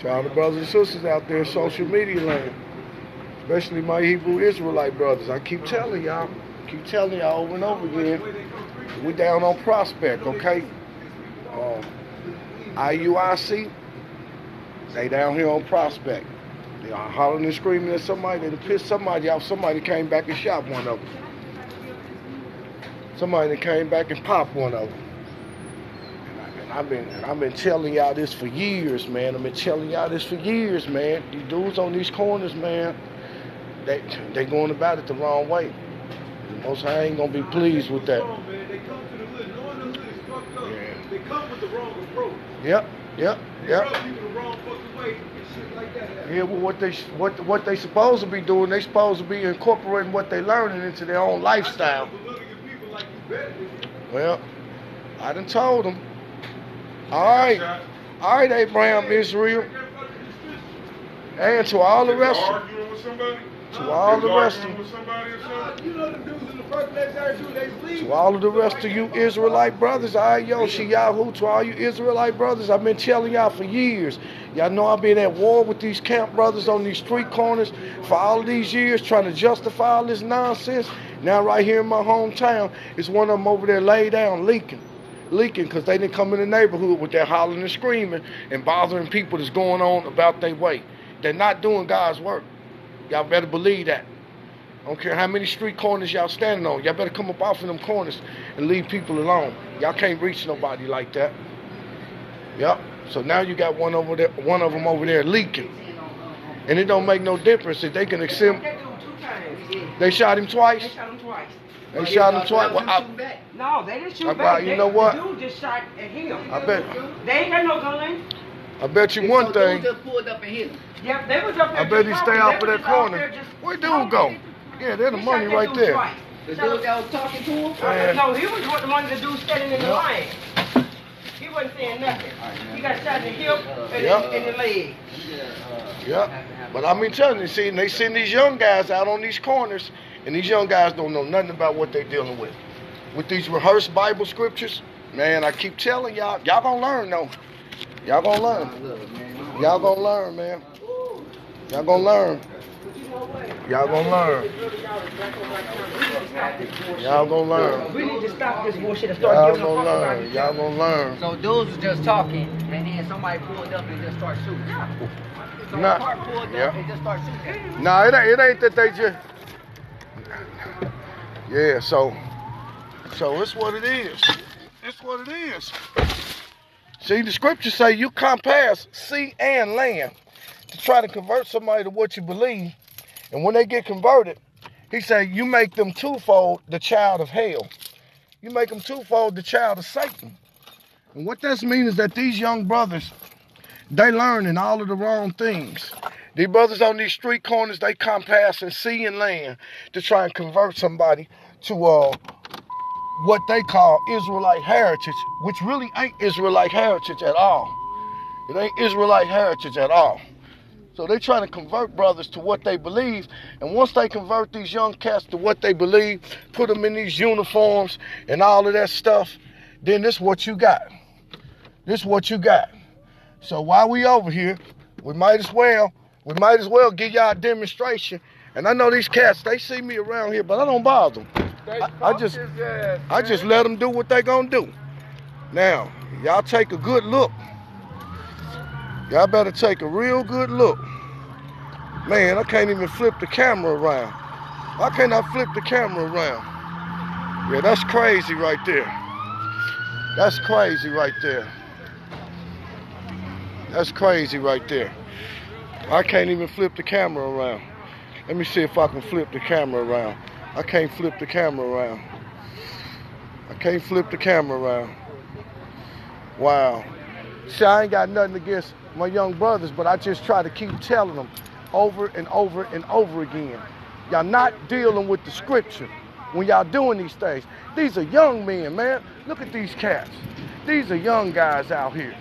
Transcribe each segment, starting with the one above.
To all the brothers and sisters out there in social media land, especially my Hebrew Israelite brothers, I keep telling y'all, keep telling y'all over and over again, we're down on Prospect, okay? Um, IUIC, they down here on Prospect. They are hollering and screaming at somebody. They pissed somebody off. Somebody came back and shot one of them. Somebody came back and popped one of them. I've been I've been telling y'all this for years, man. I've been telling y'all this for years, man. These dudes on these corners, man, they they going about it the wrong way. The Most High ain't gonna be pleased with that. They come with the wrong approach. Yep, yep, yep. rub people the wrong fucking way and shit like that. Yeah, well, what they what what they supposed to be doing? They supposed to be incorporating what they learning into their own lifestyle. Belittling people like you better than you. Well, I done told them. All right, all right, Abraham, Israel, and to all the rest, of, arguing with somebody? to all the rest, of, with somebody or something? You know the dudes in the first place there do they leave. to all of the rest of you Israelite brothers, all right, yo, Yahoo, to all you Israelite brothers, I've been telling y'all for years. Y'all know I've been at war with these camp brothers on these street corners for all of these years, trying to justify all this nonsense. Now, right here in my hometown, it's one of them over there laid down leaking. Leaking because they didn't come in the neighborhood with their hollering and screaming and bothering people that's going on about their way. They're not doing God's work. Y'all better believe that. I don't care how many street corners y'all standing on. Y'all better come up off of them corners and leave people alone. Y'all can't reach nobody like that. Yep. So now you got one over there, one of them over there leaking, and it don't make no difference if they can accept. They do two times. They shot him twice. They shot him twice. They shot him twice. Well, I, No, they didn't shoot I back. you They- know what? The dude just shot at him. I bet. They ain't got no gun. I bet you one thing. just pulled up and hit him. Yep, they was up there. I bet he stay out off They of that corner. Where dude talking. go? Yeah, there's the money right there. twice. The dude that was talking to him? Man. No, he was with the one the dude standing in the Yep. line. He wasn't saying nothing. He got shot in the hip and, Yep. in, in the leg. Yep. But I mean, telling you, see, they send these young guys out on these corners, and these young guys don't know nothing about what they're dealing with. With these rehearsed Bible scriptures, man, I keep telling y'all, y'all gonna learn though. Y'all gonna learn. Y'all gonna learn, man. Y'all gonna learn. Y'all gonna learn. Y'all gonna learn. We need to stop this bullshit and Y'all start giving a gonna fuck about learn. each Y'all gonna learn. So dudes was just talking, and then somebody pulled up and just started shooting. So Nah, the car pulled up yeah. and just started shooting. Nah, it ain't, it ain't that they just. Yeah, so, so it's what it is. It's what it is. See, the scriptures say you compass sea and land to try to convert somebody to what you believe, and when they get converted, he said you make them twofold the child of hell. You make them twofold the child of Satan. And what this means is that these young brothers, they learning all of the wrong things. These brothers on these street corners, they compassing sea and land to try and convert somebody to uh, what they call Israelite heritage, which really ain't Israelite heritage at all. It ain't Israelite heritage at all. So they trying to convert brothers to what they believe, and once they convert these young cats to what they believe, put them in these uniforms and all of that stuff, then this what you got. This what you got. So while we over here, we might as well, we might as well give y'all a demonstration. And I know these cats, they see me around here, but I don't bother them. I, I just, I just let them do what they gonna do. Now, y'all take a good look. Y'all better take a real good look. Man, I can't even flip the camera around. Why can't I flip the camera around? Yeah, that's crazy right there. That's crazy right there. That's crazy right there. I can't even flip the camera around. Let me see if I can flip the camera around. I can't flip the camera around. I can't flip the camera around. Wow. See, I ain't got nothing against my young brothers, but I just try to keep telling them over and over and over again. Y'all not dealing with the scripture when y'all doing these things. These are young men, man. Look at these cats. These are young guys out here.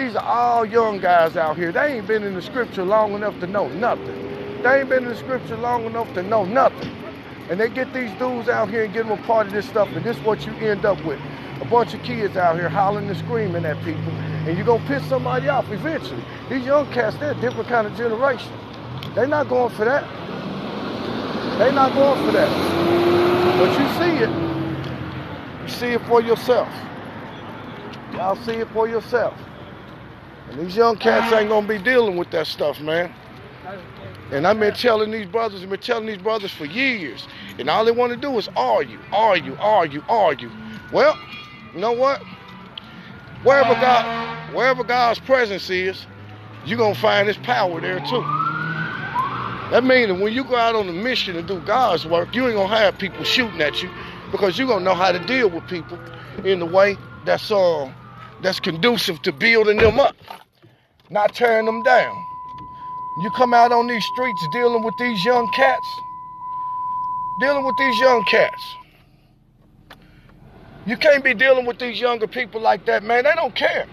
These are all young guys out here. They ain't been in the scripture long enough to know nothing. They ain't been in the scripture long enough to know nothing. And they get these dudes out here and get them a part of this stuff, and this is what you end up with. A bunch of kids out here hollering and screaming at people, and you're gonna piss somebody off eventually. These young cats, they're a different kind of generation. They're not going for that. They're not going for that. But you see it. You see it for yourself. Y'all see it for yourself. And these young cats ain't gonna be dealing with that stuff, man. And I've been telling these brothers, I've been telling these brothers for years. And all they want to do is argue, argue, argue, argue. Well, you know what? Wherever God, wherever God's presence is, you're gonna find his power there too. That means that when you go out on a mission to do God's work, you ain't gonna have people shooting at you because you're gonna know how to deal with people in the way that's uh, that's conducive to building them up, not tearing them down. You come out on these streets dealing with these young cats, dealing with these young cats. You can't be dealing with these younger people like that, man. They don't care.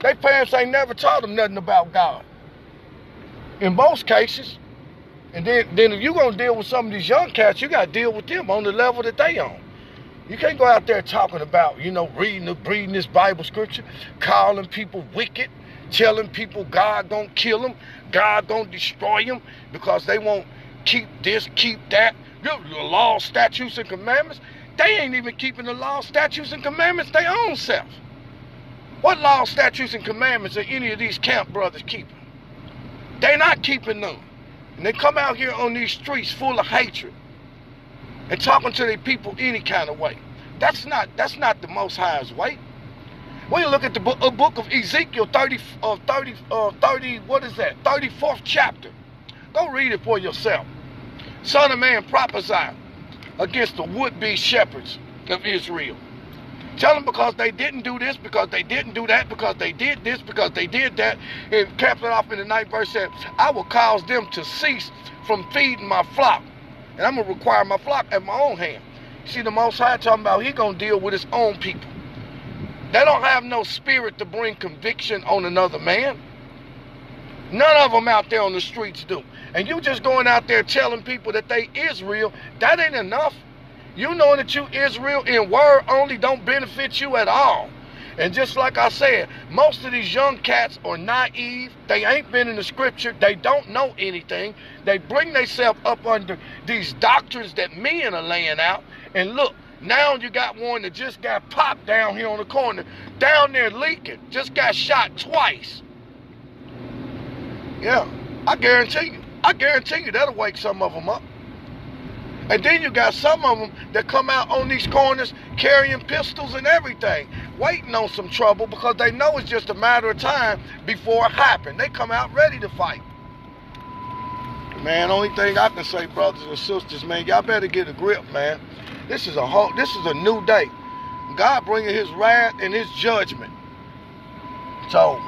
Their parents ain't never taught them nothing about God. In most cases. And then, then if you're gonna deal with some of these young cats, you gotta deal with them on the level that they on. You can't go out there talking about, you know, reading the reading this Bible scripture, calling people wicked, telling people God don't kill them, God don't destroy them because they won't keep this, keep that. The law, statutes, and commandments. They ain't even keeping the law, statutes, and commandments their own self. What law, statutes, and commandments are any of these camp brothers keeping? They not keeping them. And they come out here on these streets full of hatred and talking to their people any kind of way. That's not that's not the most highest way. When you look at the book, book of Ezekiel 30, uh, 30, uh, 30, what is that? 34th chapter. Go read it for yourself. Son of man prophesy against the would-be shepherds of Israel. Tell them because they didn't do this, because they didn't do that, because they did this, because they did that. And capped it off in the ninth verse said, I will cause them to cease from feeding my flock. And I'm going to require my flock at my own hand. See, the Most High talking about he going to deal with his own people. They don't have no spirit to bring conviction on another man. None of them out there on the streets do. And you just going out there telling people that they Israel, that ain't enough. You knowing that you Israel in word only don't benefit you at all. And just like I said, most of these young cats are naive. They ain't been in the scripture. They don't know anything. They bring themselves up under these doctrines that men are laying out. And look, now you got one that just got popped down here on the corner, down there leaking, just got shot twice. Yeah, I guarantee you. I guarantee you that'll wake some of them up. And then you got some of them that come out on these corners carrying pistols and everything, waiting on some trouble because they know it's just a matter of time before it happens. They come out ready to fight. Man, only thing I can say, brothers and sisters, man, y'all better get a grip, man. This is a whole, this is a new day. God bringing His wrath and His judgment. So,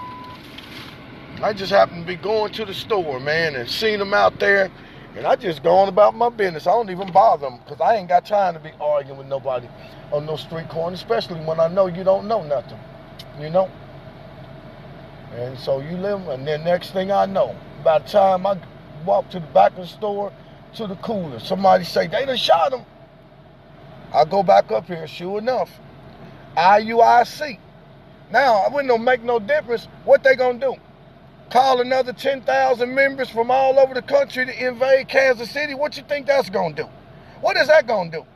I just happened to be going to the store, man, and seen them out there, and I just go on about my business. I don't even bother them because I ain't got time to be arguing with nobody on no street corner, especially when I know you don't know nothing, you know. And so you live, and then next thing I know, by the time I walk to the back of the store to the cooler, somebody say they done shot him. I go back up here, sure enough, IUIC. Now, it wouldn't make no difference what they gonna do call another 10,000 members from all over the country to invade Kansas City, what you think that's going to do? What is that going to do?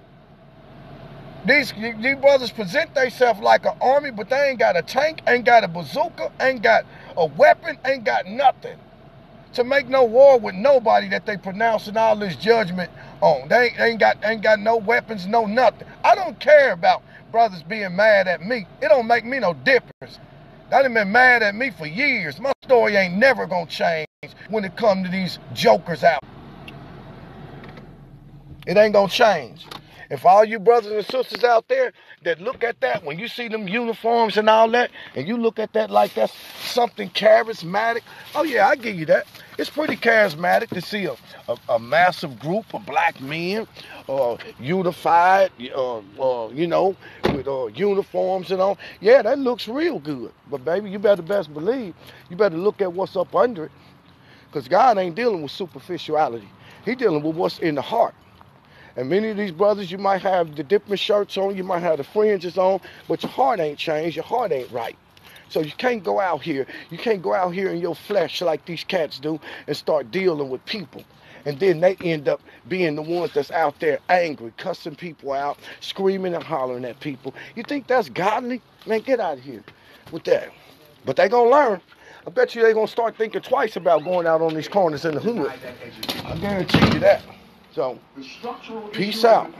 These, these brothers present themselves like an army, but they ain't got a tank, ain't got a bazooka, ain't got a weapon, ain't got nothing to make no war with nobody that they pronouncing all this judgment on. They ain't, ain't got ain't got no weapons, no nothing. I don't care about brothers being mad at me. It don't make me no difference. They done been mad at me for years. My story ain't never gonna change when it come to these jokers out. It ain't gonna change. If all you brothers and sisters out there that look at that, when you see them uniforms and all that, and you look at that like that's something charismatic, oh yeah, I give you that. It's pretty charismatic to see a, a, a massive group of black men, uh, unified, uh, uh, you know, with uh, uniforms and all. Yeah, that looks real good. But baby, you better best believe, you better look at what's up under it. Because God ain't dealing with superficiality. He dealing with what's in the heart. And many of these brothers, you might have the different shirts on, you might have the fringes on, but your heart ain't changed, your heart ain't right. So you can't go out here. You can't go out here in your flesh like these cats do and start dealing with people. And then they end up being the ones that's out there angry, cussing people out, screaming and hollering at people. You think that's godly? Man, get out of here with that. But they gonna learn. I bet you they gonna start thinking twice about going out on these corners in the hood. I guarantee you that. So, Peace out.